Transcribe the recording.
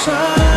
shine.